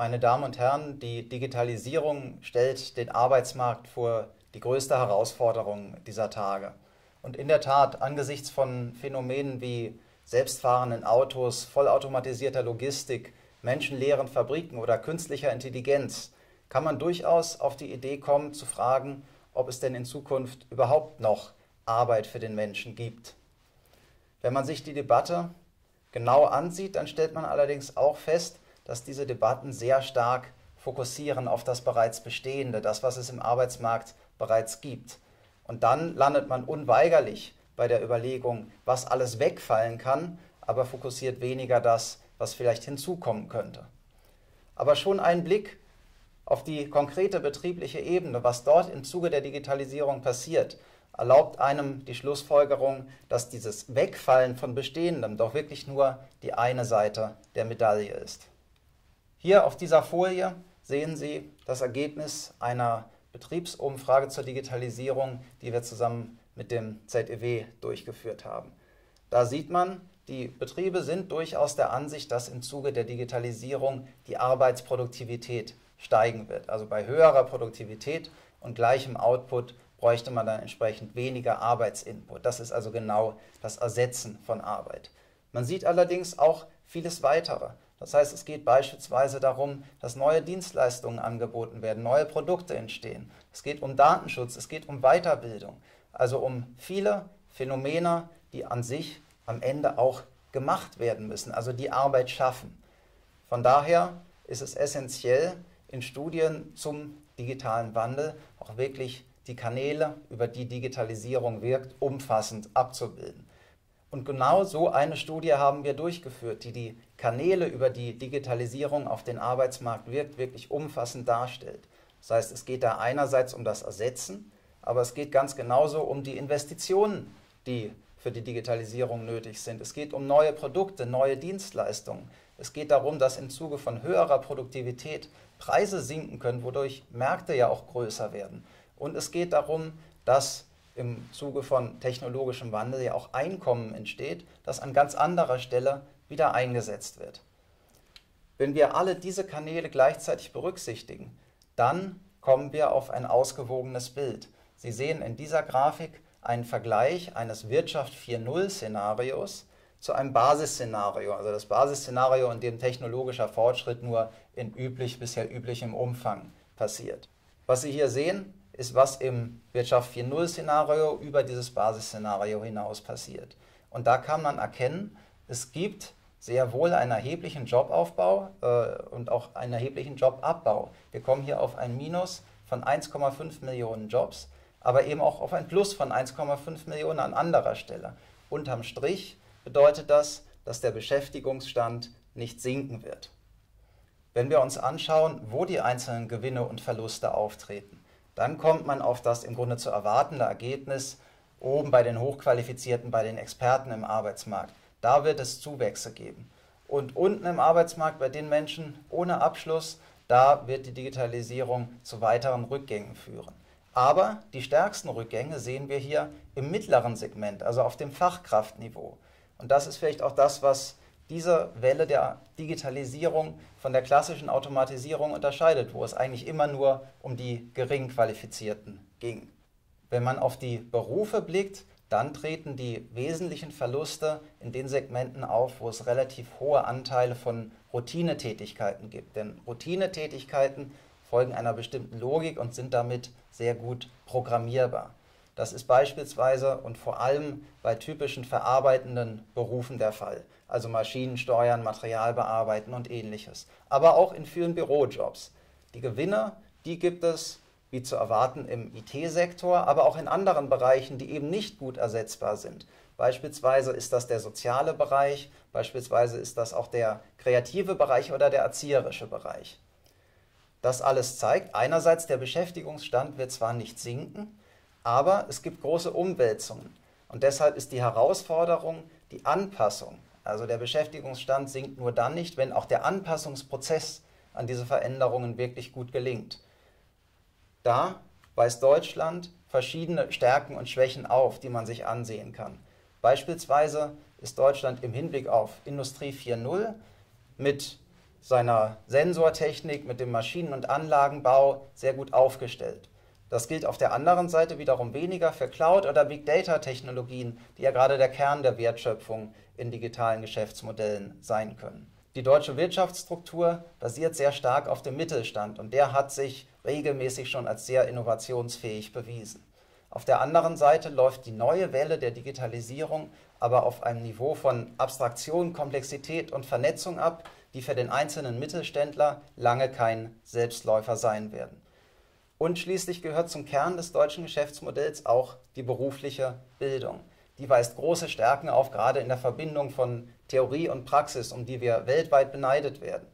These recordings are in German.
Meine Damen und Herren, die Digitalisierung stellt den Arbeitsmarkt vor die größte Herausforderung dieser Tage. Und in der Tat, angesichts von Phänomenen wie selbstfahrenden Autos, vollautomatisierter Logistik, menschenleeren Fabriken oder künstlicher Intelligenz, kann man durchaus auf die Idee kommen zu fragen, ob es denn in Zukunft überhaupt noch Arbeit für den Menschen gibt. Wenn man sich die Debatte genau ansieht, dann stellt man allerdings auch fest, dass diese Debatten sehr stark fokussieren auf das bereits Bestehende, das, was es im Arbeitsmarkt bereits gibt. Und dann landet man unweigerlich bei der Überlegung, was alles wegfallen kann, aber fokussiert weniger das, was vielleicht hinzukommen könnte. Aber schon ein Blick auf die konkrete betriebliche Ebene, was dort im Zuge der Digitalisierung passiert, erlaubt einem die Schlussfolgerung, dass dieses Wegfallen von Bestehendem doch wirklich nur die eine Seite der Medaille ist. Hier auf dieser Folie sehen Sie das Ergebnis einer Betriebsumfrage zur Digitalisierung, die wir zusammen mit dem ZEW durchgeführt haben. Da sieht man, die Betriebe sind durchaus der Ansicht, dass im Zuge der Digitalisierung die Arbeitsproduktivität steigen wird. Also bei höherer Produktivität und gleichem Output bräuchte man dann entsprechend weniger Arbeitsinput. Das ist also genau das Ersetzen von Arbeit. Man sieht allerdings auch vieles weitere. Das heißt, es geht beispielsweise darum, dass neue Dienstleistungen angeboten werden, neue Produkte entstehen. Es geht um Datenschutz, es geht um Weiterbildung, also um viele Phänomene, die an sich am Ende auch gemacht werden müssen, also die Arbeit schaffen. Von daher ist es essentiell, in Studien zum digitalen Wandel auch wirklich die Kanäle, über die Digitalisierung wirkt, umfassend abzubilden. Und genau so eine Studie haben wir durchgeführt, die die Kanäle, über die Digitalisierung auf den Arbeitsmarkt wirkt, wirklich umfassend darstellt. Das heißt, es geht da einerseits um das Ersetzen, aber es geht ganz genauso um die Investitionen, die für die Digitalisierung nötig sind. Es geht um neue Produkte, neue Dienstleistungen. Es geht darum, dass im Zuge von höherer Produktivität Preise sinken können, wodurch Märkte ja auch größer werden. Und es geht darum, dass im Zuge von technologischem Wandel ja auch Einkommen entsteht, das an ganz anderer Stelle wieder eingesetzt wird. Wenn wir alle diese Kanäle gleichzeitig berücksichtigen, dann kommen wir auf ein ausgewogenes Bild. Sie sehen in dieser Grafik einen Vergleich eines Wirtschaft 4.0 Szenarios zu einem Basisszenario, also das Basisszenario, in dem technologischer Fortschritt nur in üblich, bisher üblichem Umfang passiert. Was Sie hier sehen, ist, was im Wirtschaft 4.0-Szenario über dieses Basisszenario hinaus passiert. Und da kann man erkennen, es gibt sehr wohl einen erheblichen Jobaufbau äh, und auch einen erheblichen Jobabbau. Wir kommen hier auf ein Minus von 1,5 Millionen Jobs, aber eben auch auf ein Plus von 1,5 Millionen an anderer Stelle. Unterm Strich bedeutet das, dass der Beschäftigungsstand nicht sinken wird. Wenn wir uns anschauen, wo die einzelnen Gewinne und Verluste auftreten, dann kommt man auf das im Grunde zu erwartende Ergebnis oben bei den Hochqualifizierten, bei den Experten im Arbeitsmarkt. Da wird es Zuwächse geben. Und unten im Arbeitsmarkt bei den Menschen ohne Abschluss, da wird die Digitalisierung zu weiteren Rückgängen führen. Aber die stärksten Rückgänge sehen wir hier im mittleren Segment, also auf dem Fachkraftniveau. Und das ist vielleicht auch das, was diese Welle der Digitalisierung von der klassischen Automatisierung unterscheidet, wo es eigentlich immer nur um die gering Qualifizierten ging. Wenn man auf die Berufe blickt, dann treten die wesentlichen Verluste in den Segmenten auf, wo es relativ hohe Anteile von Routinetätigkeiten gibt. Denn Routinetätigkeiten folgen einer bestimmten Logik und sind damit sehr gut programmierbar. Das ist beispielsweise und vor allem bei typischen verarbeitenden Berufen der Fall, also Maschinen steuern, Material bearbeiten und ähnliches. Aber auch in vielen Bürojobs. Die Gewinne, die gibt es, wie zu erwarten, im IT-Sektor, aber auch in anderen Bereichen, die eben nicht gut ersetzbar sind. Beispielsweise ist das der soziale Bereich, beispielsweise ist das auch der kreative Bereich oder der erzieherische Bereich. Das alles zeigt, einerseits der Beschäftigungsstand wird zwar nicht sinken, aber es gibt große Umwälzungen. Und deshalb ist die Herausforderung die Anpassung. Also der Beschäftigungsstand sinkt nur dann nicht, wenn auch der Anpassungsprozess an diese Veränderungen wirklich gut gelingt. Da weist Deutschland verschiedene Stärken und Schwächen auf, die man sich ansehen kann. Beispielsweise ist Deutschland im Hinblick auf Industrie 4.0 mit seiner Sensortechnik, mit dem Maschinen- und Anlagenbau sehr gut aufgestellt. Das gilt auf der anderen Seite wiederum weniger für Cloud- oder Big Data-Technologien, die ja gerade der Kern der Wertschöpfung in digitalen Geschäftsmodellen sein können. Die deutsche Wirtschaftsstruktur basiert sehr stark auf dem Mittelstand und der hat sich regelmäßig schon als sehr innovationsfähig bewiesen. Auf der anderen Seite läuft die neue Welle der Digitalisierung aber auf einem Niveau von Abstraktion, Komplexität und Vernetzung ab, die für den einzelnen Mittelständler lange kein Selbstläufer sein werden. Und schließlich gehört zum Kern des deutschen Geschäftsmodells auch die berufliche Bildung. Die weist große Stärken auf, gerade in der Verbindung von Theorie und Praxis, um die wir weltweit beneidet werden.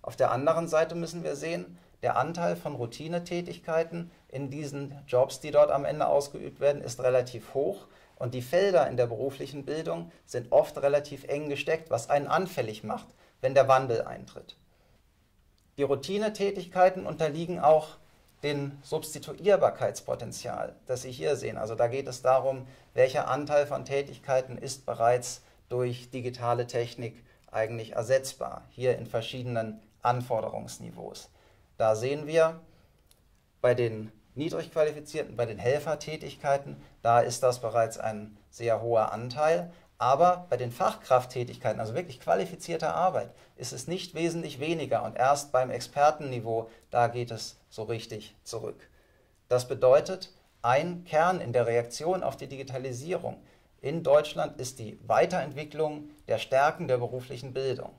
Auf der anderen Seite müssen wir sehen, der Anteil von Routinetätigkeiten in diesen Jobs, die dort am Ende ausgeübt werden, ist relativ hoch und die Felder in der beruflichen Bildung sind oft relativ eng gesteckt, was einen anfällig macht, wenn der Wandel eintritt. Die Routinetätigkeiten unterliegen auch dem Substituierbarkeitspotenzial, das Sie hier sehen. Also da geht es darum, welcher Anteil von Tätigkeiten ist bereits durch digitale Technik eigentlich ersetzbar, hier in verschiedenen Anforderungsniveaus. Da sehen wir bei den niedrig qualifizierten, bei den Helfertätigkeiten, da ist das bereits ein sehr hoher Anteil. Aber bei den Fachkrafttätigkeiten, also wirklich qualifizierter Arbeit, ist es nicht wesentlich weniger. Und erst beim Expertenniveau, da geht es so richtig zurück. Das bedeutet, ein Kern in der Reaktion auf die Digitalisierung in Deutschland ist die Weiterentwicklung der Stärken der beruflichen Bildung.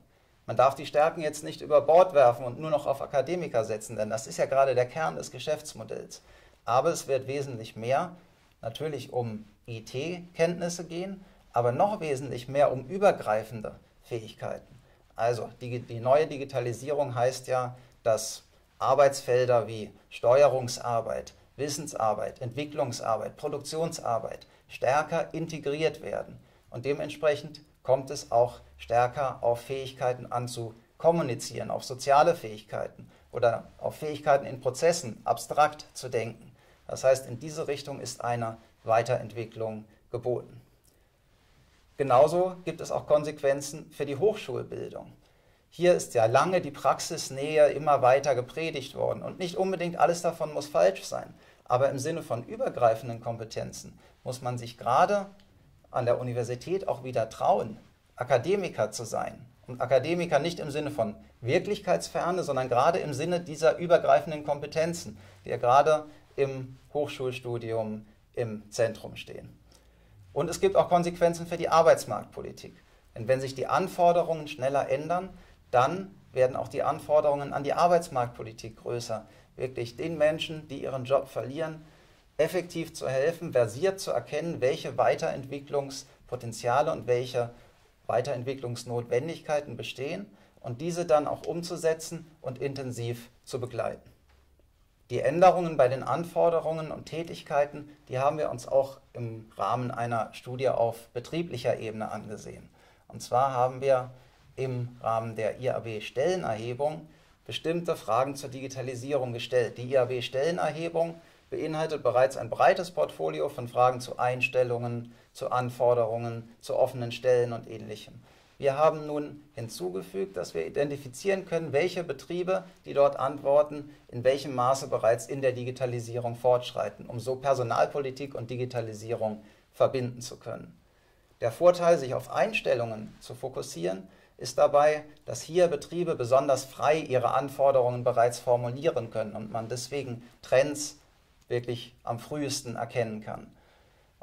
Man darf die Stärken jetzt nicht über Bord werfen und nur noch auf Akademiker setzen, denn das ist ja gerade der Kern des Geschäftsmodells. Aber es wird wesentlich mehr natürlich um IT-Kenntnisse gehen, aber noch wesentlich mehr um übergreifende Fähigkeiten. Also die, die neue Digitalisierung heißt ja, dass Arbeitsfelder wie Steuerungsarbeit, Wissensarbeit, Entwicklungsarbeit, Produktionsarbeit stärker integriert werden. Und dementsprechend kommt es auch stärker auf Fähigkeiten an zu kommunizieren, auf soziale Fähigkeiten oder auf Fähigkeiten in Prozessen abstrakt zu denken. Das heißt, in diese Richtung ist eine Weiterentwicklung geboten. Genauso gibt es auch Konsequenzen für die Hochschulbildung. Hier ist ja lange die Praxisnähe immer weiter gepredigt worden und nicht unbedingt alles davon muss falsch sein. Aber im Sinne von übergreifenden Kompetenzen muss man sich gerade an der Universität auch wieder trauen, Akademiker zu sein. Und Akademiker nicht im Sinne von Wirklichkeitsferne, sondern gerade im Sinne dieser übergreifenden Kompetenzen, die ja gerade im Hochschulstudium im Zentrum stehen. Und es gibt auch Konsequenzen für die Arbeitsmarktpolitik. Denn wenn sich die Anforderungen schneller ändern, dann werden auch die Anforderungen an die Arbeitsmarktpolitik größer. Wirklich den Menschen, die ihren Job verlieren, effektiv zu helfen, versiert zu erkennen, welche Weiterentwicklungspotenziale und welche Weiterentwicklungsnotwendigkeiten bestehen und diese dann auch umzusetzen und intensiv zu begleiten. Die Änderungen bei den Anforderungen und Tätigkeiten, die haben wir uns auch im Rahmen einer Studie auf betrieblicher Ebene angesehen. Und zwar haben wir im Rahmen der IAB-Stellenerhebung bestimmte Fragen zur Digitalisierung gestellt. Die IAB-Stellenerhebung beinhaltet bereits ein breites Portfolio von Fragen zu Einstellungen, zu Anforderungen, zu offenen Stellen und ähnlichem. Wir haben nun hinzugefügt, dass wir identifizieren können, welche Betriebe, die dort antworten, in welchem Maße bereits in der Digitalisierung fortschreiten, um so Personalpolitik und Digitalisierung verbinden zu können. Der Vorteil, sich auf Einstellungen zu fokussieren, ist dabei, dass hier Betriebe besonders frei ihre Anforderungen bereits formulieren können und man deswegen Trends wirklich am frühesten erkennen kann.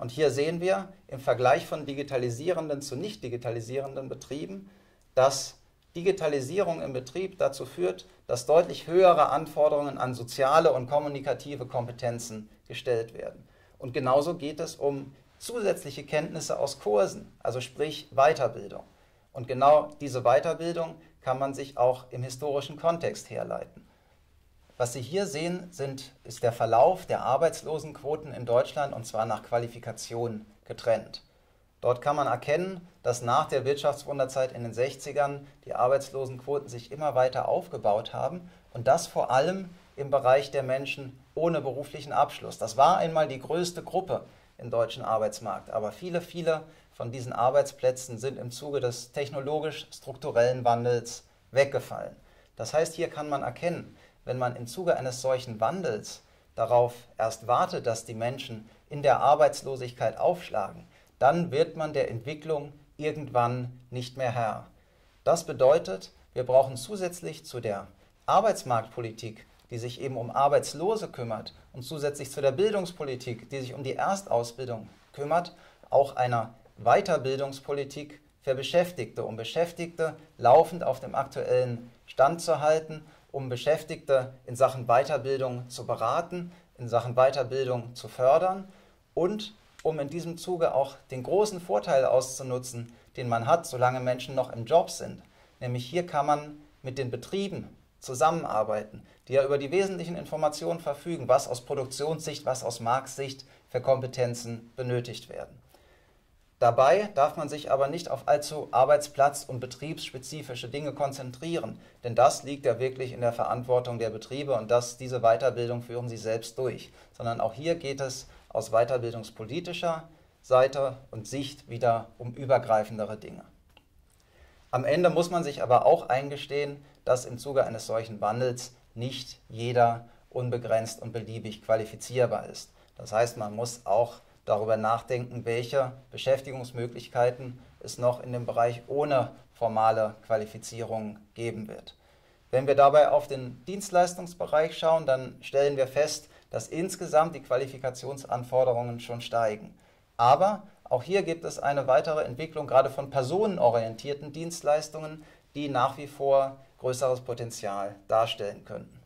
Und hier sehen wir im Vergleich von digitalisierenden zu nicht digitalisierenden Betrieben, dass Digitalisierung im Betrieb dazu führt, dass deutlich höhere Anforderungen an soziale und kommunikative Kompetenzen gestellt werden. Und genauso geht es um zusätzliche Kenntnisse aus Kursen, also sprich Weiterbildung. Und genau diese Weiterbildung kann man sich auch im historischen Kontext herleiten. Was Sie hier sehen, sind, ist der Verlauf der Arbeitslosenquoten in Deutschland und zwar nach Qualifikation getrennt. Dort kann man erkennen, dass nach der Wirtschaftswunderzeit in den 60ern die Arbeitslosenquoten sich immer weiter aufgebaut haben und das vor allem im Bereich der Menschen ohne beruflichen Abschluss. Das war einmal die größte Gruppe im deutschen Arbeitsmarkt, aber viele, viele von diesen Arbeitsplätzen sind im Zuge des technologisch-strukturellen Wandels weggefallen. Das heißt, hier kann man erkennen, wenn man im Zuge eines solchen Wandels darauf erst wartet, dass die Menschen in der Arbeitslosigkeit aufschlagen, dann wird man der Entwicklung irgendwann nicht mehr Herr. Das bedeutet, wir brauchen zusätzlich zu der Arbeitsmarktpolitik, die sich eben um Arbeitslose kümmert, und zusätzlich zu der Bildungspolitik, die sich um die Erstausbildung kümmert, auch einer Weiterbildungspolitik für Beschäftigte, um Beschäftigte laufend auf dem aktuellen Stand zu halten, um Beschäftigte in Sachen Weiterbildung zu beraten, in Sachen Weiterbildung zu fördern und um in diesem Zuge auch den großen Vorteil auszunutzen, den man hat, solange Menschen noch im Job sind. Nämlich hier kann man mit den Betrieben zusammenarbeiten, die ja über die wesentlichen Informationen verfügen, was aus Produktionssicht, was aus Marktsicht für Kompetenzen benötigt werden. Dabei darf man sich aber nicht auf allzu arbeitsplatz- und betriebsspezifische Dinge konzentrieren, denn das liegt ja wirklich in der Verantwortung der Betriebe und diese Weiterbildung führen sie selbst durch, sondern auch hier geht es aus weiterbildungspolitischer Seite und Sicht wieder um übergreifendere Dinge. Am Ende muss man sich aber auch eingestehen, dass im Zuge eines solchen Wandels nicht jeder unbegrenzt und beliebig qualifizierbar ist. Das heißt, man muss auch darüber nachdenken, welche Beschäftigungsmöglichkeiten es noch in dem Bereich ohne formale Qualifizierung geben wird. Wenn wir dabei auf den Dienstleistungsbereich schauen, dann stellen wir fest, dass insgesamt die Qualifikationsanforderungen schon steigen. Aber auch hier gibt es eine weitere Entwicklung gerade von personenorientierten Dienstleistungen, die nach wie vor größeres Potenzial darstellen könnten.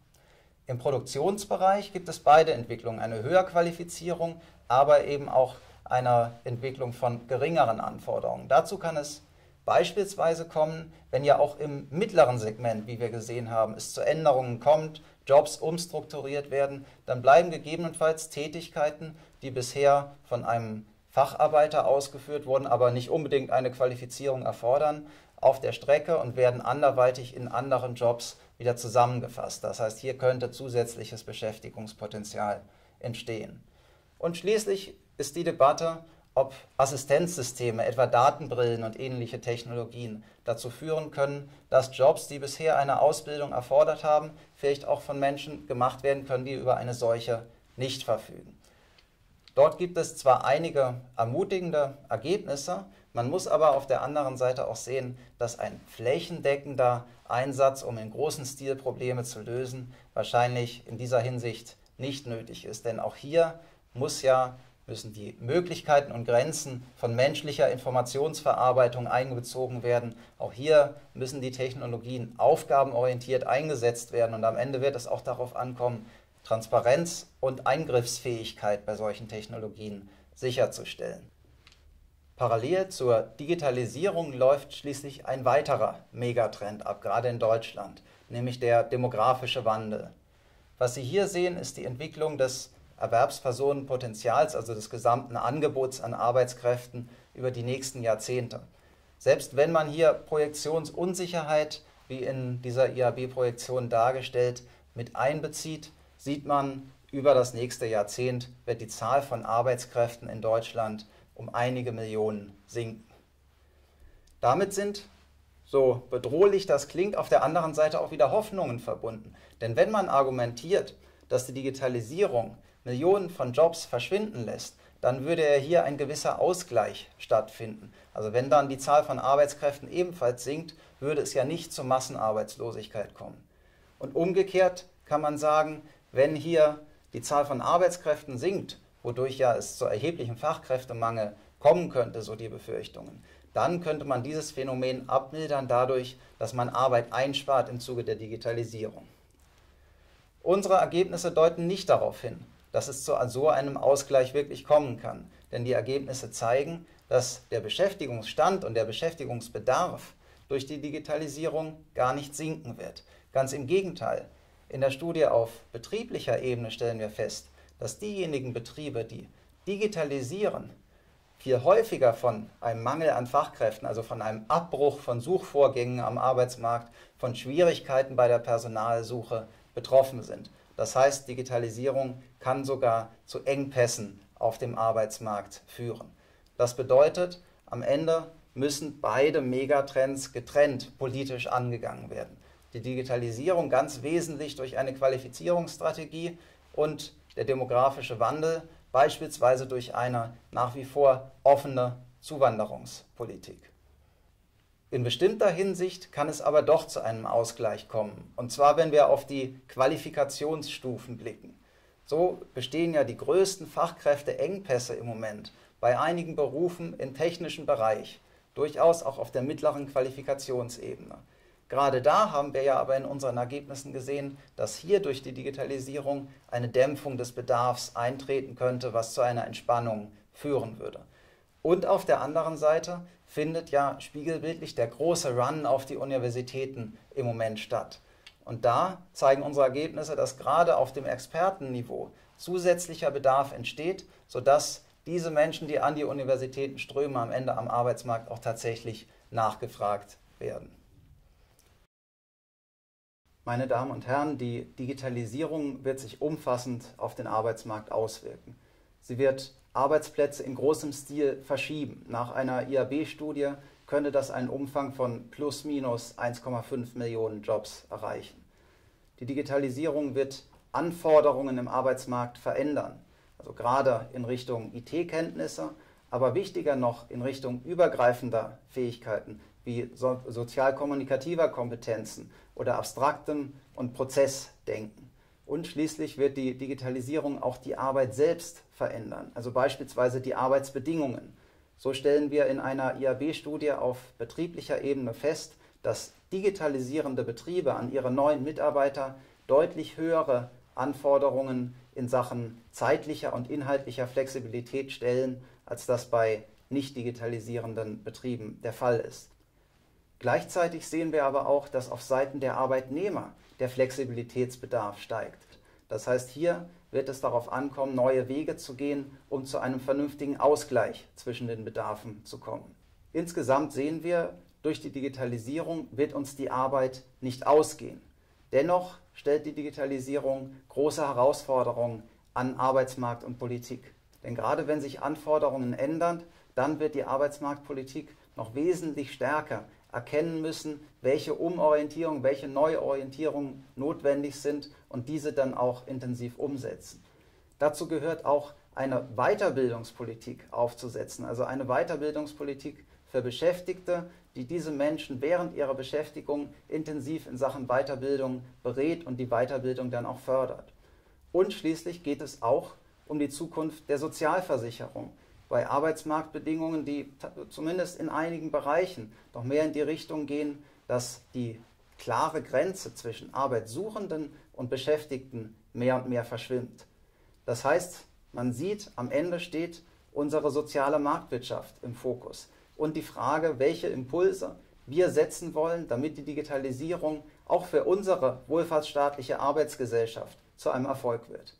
Im Produktionsbereich gibt es beide Entwicklungen, eine Höherqualifizierung aber eben auch einer Entwicklung von geringeren Anforderungen. Dazu kann es beispielsweise kommen, wenn ja auch im mittleren Segment, wie wir gesehen haben, es zu Änderungen kommt, Jobs umstrukturiert werden, dann bleiben gegebenenfalls Tätigkeiten, die bisher von einem Facharbeiter ausgeführt wurden, aber nicht unbedingt eine Qualifizierung erfordern, auf der Strecke und werden anderweitig in anderen Jobs wieder zusammengefasst. Das heißt, hier könnte zusätzliches Beschäftigungspotenzial entstehen. Und schließlich ist die Debatte, ob Assistenzsysteme, etwa Datenbrillen und ähnliche Technologien, dazu führen können, dass Jobs, die bisher eine Ausbildung erfordert haben, vielleicht auch von Menschen gemacht werden können, die über eine solche nicht verfügen. Dort gibt es zwar einige ermutigende Ergebnisse, man muss aber auf der anderen Seite auch sehen, dass ein flächendeckender Einsatz, um in großen Stil Probleme zu lösen, wahrscheinlich in dieser Hinsicht nicht nötig ist. Denn auch hier muss ja, müssen die Möglichkeiten und Grenzen von menschlicher Informationsverarbeitung einbezogen werden. Auch hier müssen die Technologien aufgabenorientiert eingesetzt werden und am Ende wird es auch darauf ankommen, Transparenz und Eingriffsfähigkeit bei solchen Technologien sicherzustellen. Parallel zur Digitalisierung läuft schließlich ein weiterer Megatrend ab, gerade in Deutschland, nämlich der demografische Wandel. Was Sie hier sehen, ist die Entwicklung des Erwerbspersonenpotenzials, also des gesamten Angebots an Arbeitskräften über die nächsten Jahrzehnte. Selbst wenn man hier Projektionsunsicherheit, wie in dieser IAB-Projektion dargestellt, mit einbezieht, sieht man, über das nächste Jahrzehnt wird die Zahl von Arbeitskräften in Deutschland um einige Millionen sinken. Damit sind, so bedrohlich das klingt, auf der anderen Seite auch wieder Hoffnungen verbunden. Denn wenn man argumentiert, dass die Digitalisierung Millionen von Jobs verschwinden lässt, dann würde hier ein gewisser Ausgleich stattfinden. Also wenn dann die Zahl von Arbeitskräften ebenfalls sinkt, würde es ja nicht zur Massenarbeitslosigkeit kommen. Und umgekehrt kann man sagen, wenn hier die Zahl von Arbeitskräften sinkt, wodurch ja es zu erheblichem Fachkräftemangel kommen könnte, so die Befürchtungen, dann könnte man dieses Phänomen abmildern dadurch, dass man Arbeit einspart im Zuge der Digitalisierung. Unsere Ergebnisse deuten nicht darauf hin, dass es zu so einem Ausgleich wirklich kommen kann. Denn die Ergebnisse zeigen, dass der Beschäftigungsstand und der Beschäftigungsbedarf durch die Digitalisierung gar nicht sinken wird. Ganz im Gegenteil. In der Studie auf betrieblicher Ebene stellen wir fest, dass diejenigen Betriebe, die digitalisieren, viel häufiger von einem Mangel an Fachkräften, also von einem Abbruch von Suchvorgängen am Arbeitsmarkt, von Schwierigkeiten bei der Personalsuche betroffen sind. Das heißt, Digitalisierung kann sogar zu Engpässen auf dem Arbeitsmarkt führen. Das bedeutet, am Ende müssen beide Megatrends getrennt politisch angegangen werden. Die Digitalisierung ganz wesentlich durch eine Qualifizierungsstrategie und der demografische Wandel beispielsweise durch eine nach wie vor offene Zuwanderungspolitik. In bestimmter Hinsicht kann es aber doch zu einem Ausgleich kommen, und zwar wenn wir auf die Qualifikationsstufen blicken. So bestehen ja die größten Fachkräfteengpässe im Moment bei einigen Berufen im technischen Bereich, durchaus auch auf der mittleren Qualifikationsebene. Gerade da haben wir ja aber in unseren Ergebnissen gesehen, dass hier durch die Digitalisierung eine Dämpfung des Bedarfs eintreten könnte, was zu einer Entspannung führen würde. Und auf der anderen Seite findet ja spiegelbildlich der große Run auf die Universitäten im Moment statt. Und da zeigen unsere Ergebnisse, dass gerade auf dem Expertenniveau zusätzlicher Bedarf entsteht, sodass diese Menschen, die an die Universitäten strömen, am Ende am Arbeitsmarkt auch tatsächlich nachgefragt werden. Meine Damen und Herren, die Digitalisierung wird sich umfassend auf den Arbeitsmarkt auswirken. Sie wird Arbeitsplätze in großem Stil verschieben. Nach einer IAB-Studie könnte das einen Umfang von plus minus 1,5 Millionen Jobs erreichen. Die Digitalisierung wird Anforderungen im Arbeitsmarkt verändern, also gerade in Richtung IT-Kenntnisse, aber wichtiger noch in Richtung übergreifender Fähigkeiten wie so sozial-kommunikativer Kompetenzen oder abstraktem und Prozessdenken. Und schließlich wird die Digitalisierung auch die Arbeit selbst verändern, also beispielsweise die Arbeitsbedingungen. So stellen wir in einer IAB-Studie auf betrieblicher Ebene fest, dass digitalisierende Betriebe an ihre neuen Mitarbeiter deutlich höhere Anforderungen in Sachen zeitlicher und inhaltlicher Flexibilität stellen, als das bei nicht digitalisierenden Betrieben der Fall ist. Gleichzeitig sehen wir aber auch, dass auf Seiten der Arbeitnehmer der Flexibilitätsbedarf steigt. Das heißt, hier wird es darauf ankommen, neue Wege zu gehen, um zu einem vernünftigen Ausgleich zwischen den Bedarfen zu kommen. Insgesamt sehen wir, durch die Digitalisierung wird uns die Arbeit nicht ausgehen. Dennoch stellt die Digitalisierung große Herausforderungen an Arbeitsmarkt und Politik. Denn gerade wenn sich Anforderungen ändern, dann wird die Arbeitsmarktpolitik noch wesentlich stärker erkennen müssen, welche Umorientierung, welche Neuorientierung notwendig sind und diese dann auch intensiv umsetzen. Dazu gehört auch eine Weiterbildungspolitik aufzusetzen, also eine Weiterbildungspolitik für Beschäftigte, die diese Menschen während ihrer Beschäftigung intensiv in Sachen Weiterbildung berät und die Weiterbildung dann auch fördert. Und schließlich geht es auch um die Zukunft der Sozialversicherung bei Arbeitsmarktbedingungen, die zumindest in einigen Bereichen noch mehr in die Richtung gehen, dass die klare Grenze zwischen Arbeitssuchenden und Beschäftigten mehr und mehr verschwimmt. Das heißt, man sieht, am Ende steht unsere soziale Marktwirtschaft im Fokus und die Frage, welche Impulse wir setzen wollen, damit die Digitalisierung auch für unsere wohlfahrtsstaatliche Arbeitsgesellschaft zu einem Erfolg wird.